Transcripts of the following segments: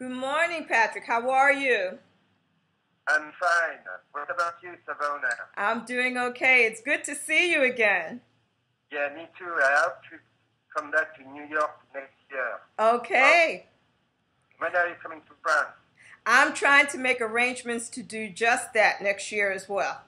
Good morning, Patrick. How are you? I'm fine. What about you, Savona? I'm doing okay. It's good to see you again. Yeah, me too. I hope to come back to New York next year. Okay. When are you coming to France? I'm trying to make arrangements to do just that next year as well.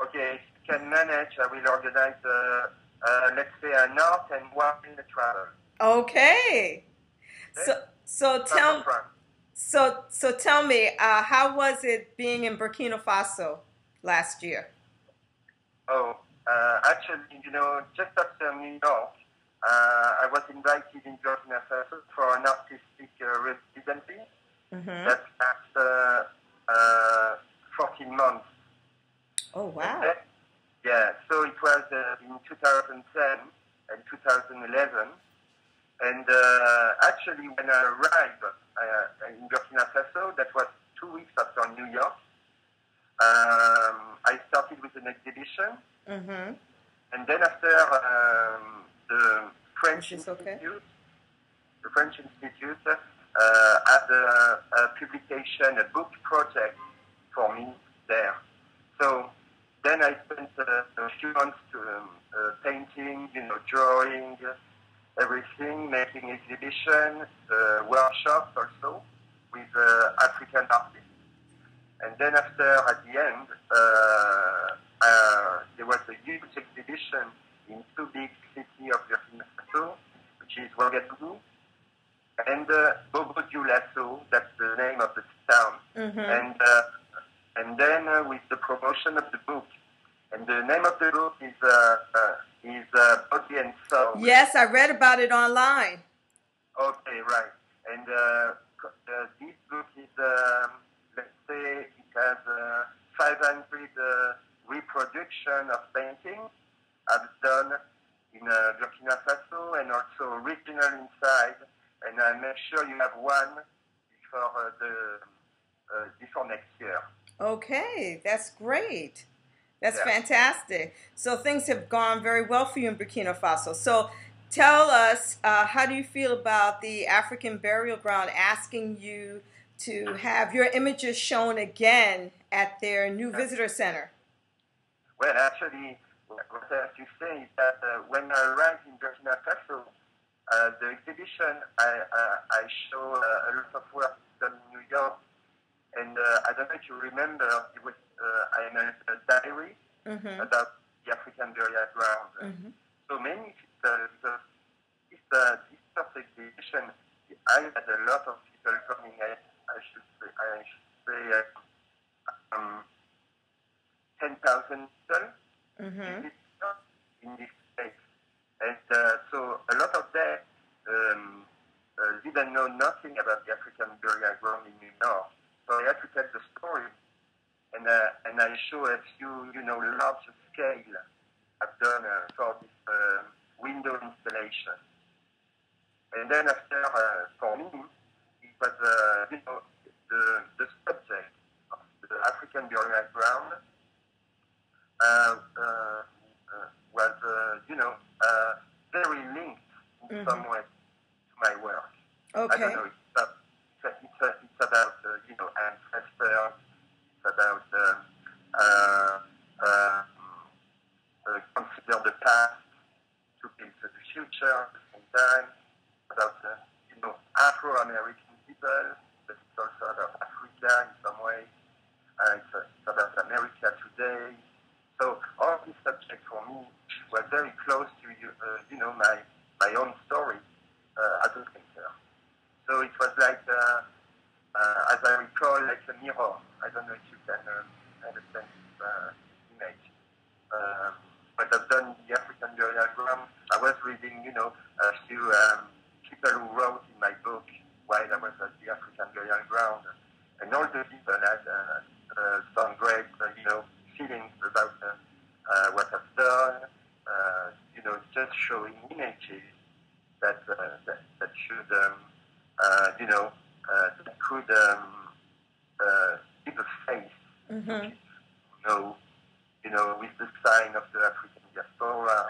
Okay, if you can manage, I will organize, uh, uh, let's say, a north and one in the travel. Okay. So, so tell, France. So, so tell me, uh, how was it being in Burkina Faso last year? Oh, uh, actually, you know, just after New York, uh, I was invited in Burkina Faso for an artistic uh, residency. hmm That lasts uh, uh, 14 months. Oh, wow. Yeah, so it was uh, in 2010 and 2011. And uh, actually, when I arrived uh, in Burkina Faso, that was two weeks after New York, um, I started with an exhibition. hmm And then after um, the French Is okay? Institute, the French Institute uh, had a, a publication, a book project for me there. So then I spent uh, a few months to, um, uh, painting, you know, drawing, everything, making exhibition, uh, workshops also with uh, African artists. And then after, at the end, uh, uh, there was a huge exhibition in two big cities of Burkina Faso, which is Ouagadougou and uh, Bobo Dioulasso, that's the name of the town. hmm And, uh, and then uh, with the promotion of the book. And the name of the book is, is uh, Body and Soul. Yes, I read about it online. Okay, right. And uh, uh, this book is, um, let's say, it has uh, 500 uh, reproduction of paintings I've done in uh, Burkina Faso and also original inside. And I make sure you have one before uh, the uh, before next year. Okay, that's great. That's Yeah. fantastic. So things have gone very well for you in Burkina Faso. So tell us, uh, how do you feel about the African burial ground asking you to have your images shown again at their new visitor center? Well, actually, what I have to say is that uh, when I arrived in Burkina Faso, uh, the exhibition, I, uh, I show uh, a lot of work done in New York. And uh, I don't know if you remember, it was, uh, I made a diary Mm-hmm. about the African burial ground. Mm-hmm. So many people, because this, uh, this first exhibition, I had a lot of people coming. I, I should say, I should say uh, um, 10,000 people Mm-hmm. in this place. And uh, so a lot of them um, uh, didn't know nothing about the African burial ground in New York. So I had to tell the story, and uh, and I show a few, you know, large scale I've done uh, for this uh, window installation. And then after, uh, for me, it was, uh, you know, the, the subject of the African burial ground uh, uh, uh, was, uh, you know, uh, very linked in Mhm. some way to my work. I Okay. don't know, it's, about, it's, it's, it's about, uh, you know, ancestors, it's about um, uh, uh, uh, consider the past to build the future at the same time, about, uh, you know, Afro-American people, but it's also about Africa in some way. Uh, it's, uh, it's about America today. So all these subjects for me were very close to you, uh, you know, my my own story uh, as a painter. So it was like, uh, uh, as I recall, like a mirror. I don't know if you can um, understand this uh, image. Um, but I've done the African ground. I was reading, you know, a few um, people who wrote in my book while I was at the African burial ground, and all the people had uh, uh, some great, uh, you know, feelings about uh, uh, what I've done. Uh, you know, just showing images that uh, that, that should, um, uh, you know, uh, that could um, uh, give a face Mm-hmm. you know, you know, with the sign of the African diaspora,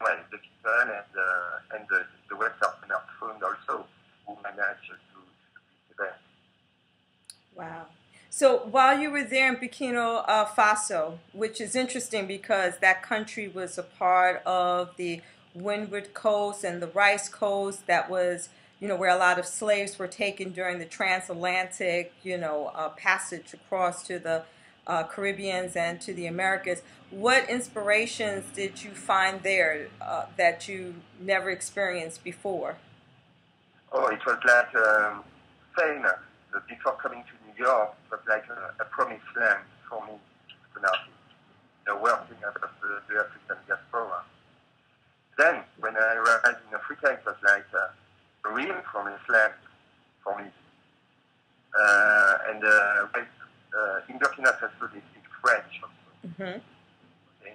well, the people and uh, and the, the West Harlem Art Fund also who manage to, to this event. Wow. So while you were there in Burkina uh, Faso, which is interesting because that country was a part of the Windward Coast and the Rice Coast, that was, you know, where a lot of slaves were taken during the transatlantic, you know, uh, passage across to the uh, Caribbeans and to the Americas. What inspirations did you find there uh, that you never experienced before? Oh, it was like um, Spain. Before coming to York, was like a, a promised land for me, an artist, know, working out of the, the African diaspora. Then, when I arrived in Africa, it was like a, a real promised land for me. Uh, and uh, uh, in Burkina Faso, they speak French also. Mm-hmm. Okay?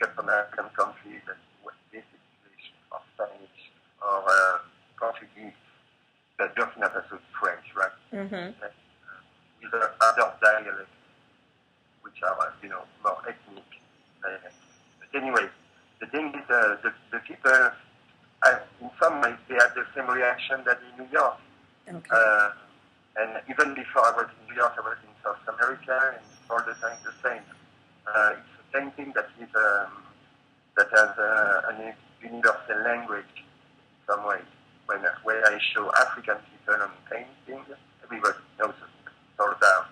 Some American countries that they speak English or Spanish or uh, Portuguese. But Burkina Faso is French, right? Mm-hmm. Other dialects, which are, you know, more ethnic dialects. But anyway, the thing is, uh, the, the people, uh, in some ways, they had the same reaction that in New York. Okay. Uh, and even before I was in New York, I was in South America, and it's all the time the same. Uh, it's the same thing that is um, that has uh, an universal language in some way. When when I show African people on painting, everybody knows what it's all about.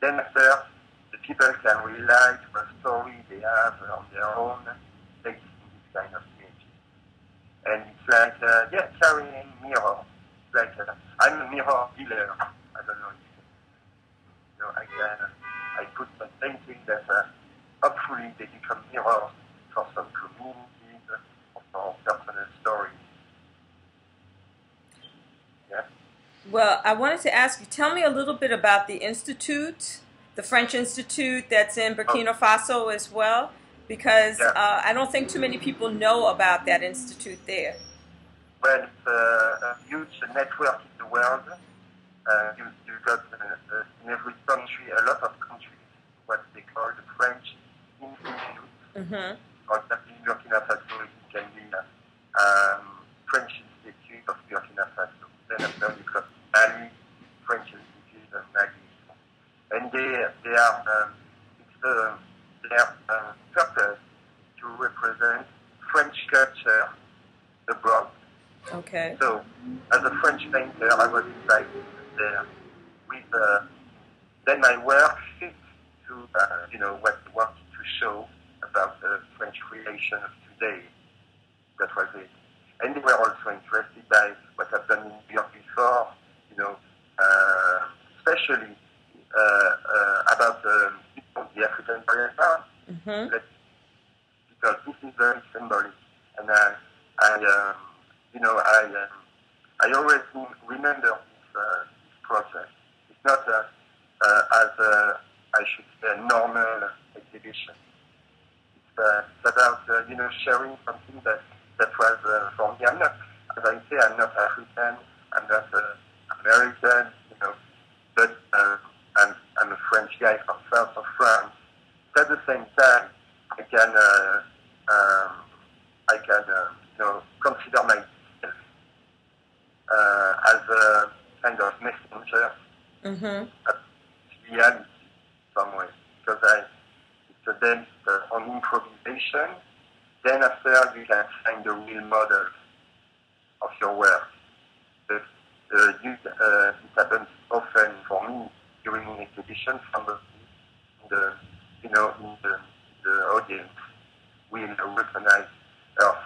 Then after, the people can relate to a story they have on their own, in this kind of image. And it's like, uh, yeah, carrying mirror. Like, uh, I'm a mirror dealer. I don't know. You know, I can, I put some painting that uh, hopefully they become mirrors for some communities or for personal stories. Yeah. Well, I wanted to ask you, tell me a little bit about the institute, the French Institute that's in Burkina Faso as well, because Yeah. uh, I don't think too many people know about that institute there. Well, it's uh, a huge network in the world. Uh, you, you've got uh, uh, in every country, a lot of countries, what they call the French Institute. Mm-hmm. For example, in Burkina Faso, it can be uh, um, French Institute of Burkina Faso. Then after you've got Mali, French Institute of Mali. And they, um, it's uh, their uh, purpose to represent French culture abroad. Okay. So, as a French painter, I was invited there with, uh, then my work fit to, uh, you know, what I wanted to show about the French creation of today. That was it. And they were also interested by what I've done in New York before, you know, uh, especially about the, the African Parliament Mm-hmm. because this is very symbolic, and I, I, um, you know, I, um, I always remember this, uh, this process. It's not uh, uh, as a, I should say, a normal exhibition. It's, uh, it's about, uh, you know, sharing something that that was uh, for me. I'm not, as I say, I'm not African. I'm not uh, American. You know, but uh, I'm I'm a French guy from south of France at the same time, I can uh, um, I can uh, you know consider myself uh, as a kind of messenger Mm-hmm. of reality some way because I it's based uh, on improvisation. Then after you can find the real model of your work. But, uh, you, uh, it happens often for me during an exhibition. from in the you know in the, the audience will recognize herself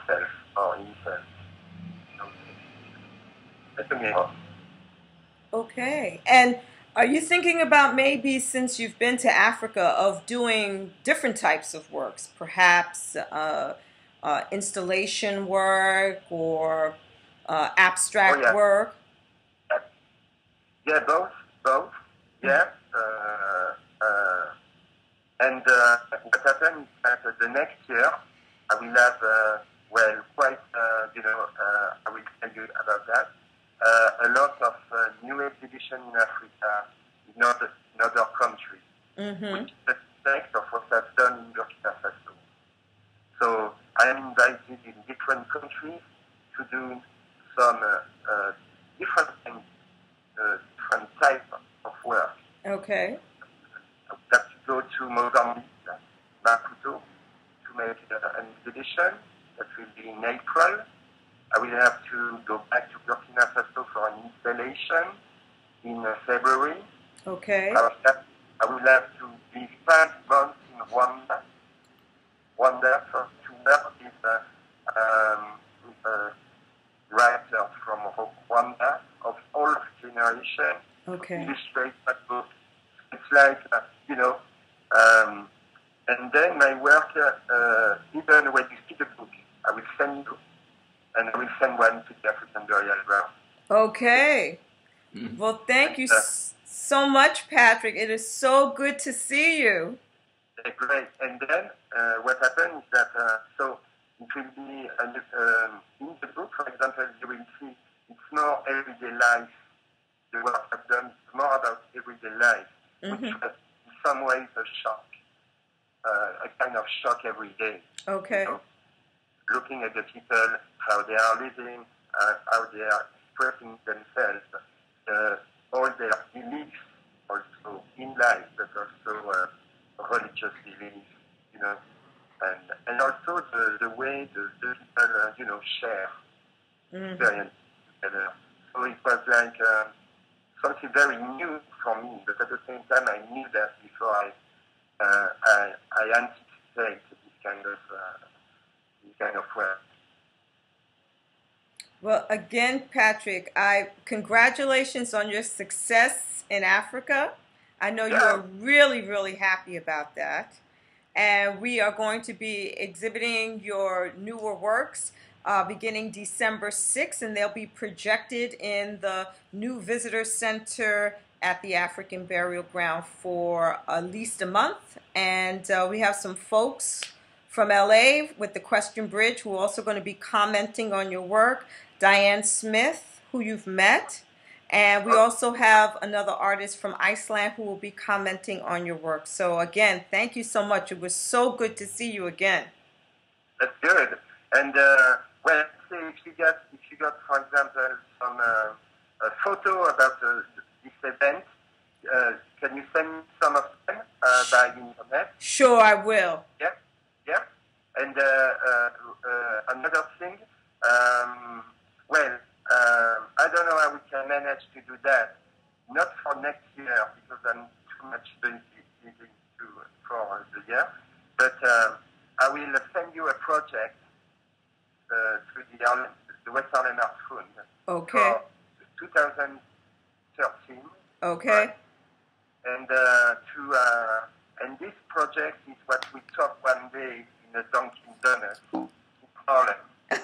or himself. You know, That's a mirror. Okay. And are you thinking about maybe since you've been to Africa of doing different types of works, perhaps uh, uh, installation work or uh, abstract Oh, yeah. work? Yeah, both, both. Yeah. And uh, what happened is that uh, the next year I will have, uh, well, quite, uh, you know, uh, I will tell you about that. Uh, a lot of uh, new exhibition in Africa, in other, in other countries, Mm-hmm. which is the effect of what I've done in Burkina Faso. So I am invited in different countries to do some uh, uh, different things, uh, different type of work. Okay. I would have to go to Mozambique, Maputo, to make uh, an expedition. That will be in April. I will have to go back to Burkina Faso for an installation in uh, February. Okay. I will, have, I will have to be five months in Rwanda. Rwanda for to work with uh, um, with a writer from Rwanda of all generation Okay. illustrate that book. It's like, uh, you know, um, and then my work, uh, uh, even when you see the book, I will send you, and I will send one to the African Burial Ground. Okay. Well, thank you s- so much, Patrick. It is so good to see you. Uh, great. And then uh, what happened is that, uh, so it will be, an, um, in the book, for example, you will see it's more everyday life. The work I've done is more about everyday life, which Mhm. was in some ways a shock, uh, a kind of shock every day. Okay. you know, looking at the people, how they are living, uh, how they are expressing themselves, uh, all their beliefs also in life, but also uh, religious beliefs, you know, and and also the, the way the, the people, uh, you know, share Mhm. experience together. So it was like uh, something very new for me, but at the same time, I knew that before I uh, I, I anticipate this kind of uh, this kind of work. Well, again, Patrick, I congratulations on your success in Africa. I know you're really, really happy about that. And we are going to be exhibiting your newer works uh, beginning December 6th, and they'll be projected in the new visitor center at the African Burial Ground for at least a month. And uh, we have some folks from LA with the Question Bridge who are also going to be commenting on your work. Diane Smith, who you've met. And we also have another artist from Iceland who will be commenting on your work. So, again, thank you so much. It was so good to see you again. That's good. And uh, well, say if you got if you got, for example, some uh, a photo about uh, this event, uh, can you send some of them uh, by internet? Sure, I will. Yeah, yeah. And uh, uh, uh, another thing, um, well, uh, I don't know how we can manage to do that. Not for next year because I'm too much busy, to, for the year. But um, I will send you a project uh, through the, the West Harlem Art Fund Okay. for 2013 Okay. and uh, to uh, and this project is what we taught one day in a Dunkin' Donuts in Harlem, and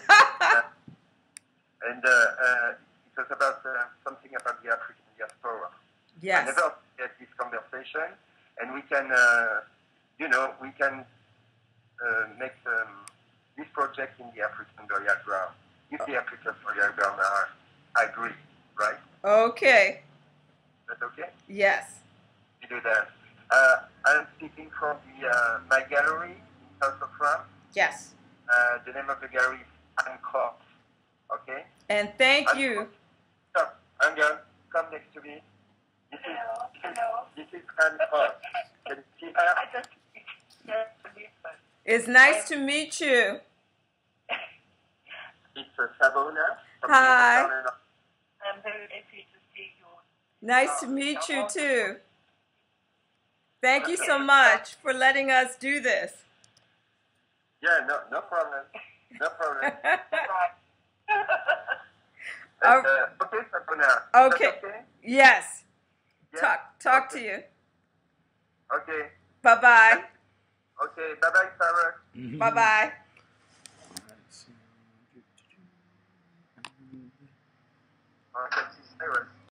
uh, uh, it was about uh, something about the African diaspora. I yes. never get this conversation, and we can, uh, you know, we can uh, make um, this project in the African burial ground. If the African burial ground are agree, right? Okay. That's okay. Yes. You do that. Uh, I'm speaking from the uh, my gallery in south of France. Yes. Uh, the name of the gallery is Anne Okay? And thank you. Come, Angel, come next to me. This is, Hello. this is Anne Cross. Can you see her? I just. It's nice to meet you. It's uh, Savona. Hi. I'm very happy to see you. Nice to meet you too. Thank you so much for letting us do this. Yeah, no, no problem. No problem. Right. Oh. Uh, okay, Savona. Okay. That's okay? yes. Yeah? Talk talk to you. Okay. Bye bye. Okay. Bye-bye, Sarah. Bye bye. Okay.